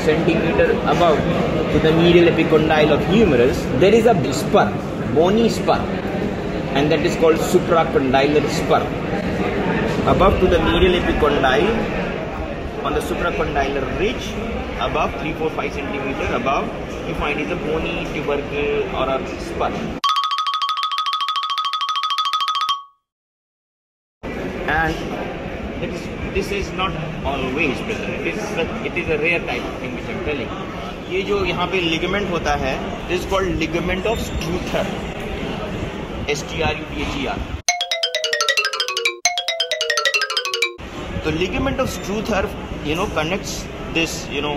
centimeter above to the medial epicondyle of humerus, there is a spur, bony spur, and that is called supracondylar spur. Above to the medial epicondyle, on the supracondylar ridge, above 3, 4, 5 centimeter above, you find is a bony tubercle or a spur. And it is, this is not always present. It is a, it is a rare type of thing which I'm telling. ये जो यहाँ पे ligament होता है this called ligament of Struther S T R U T H E R तो ligament of Struther, you know, connects this, you know,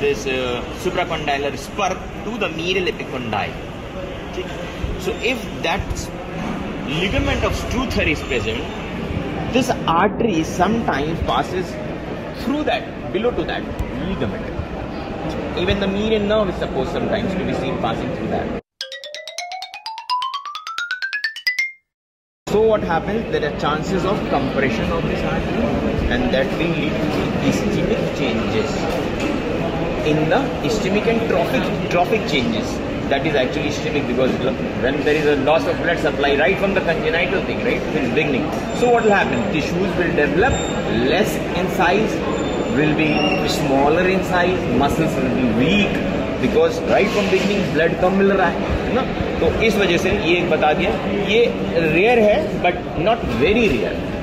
this uh, supracondylar spur to the medial epicondyle. So if that ligament of Struther is present, this artery sometimes passes through that, below to that ligament. Even the median nerve is supposed sometimes to be seen passing through that. So what happens? There are chances of compression of this artery, and that will lead to ischemic changes in the ischemic and trophic trophic changes. That is actually ischemic because when there is a loss of blood supply right from the congenital thing, right in the beginning. So what will happen? Tissues will develop less in size, will be smaller in size, muscles will be weak because right from beginning blood कम मिल रहा है ना तो इस वजह से ये बता दिया ये रेयर है बट नॉट वेरी रेयर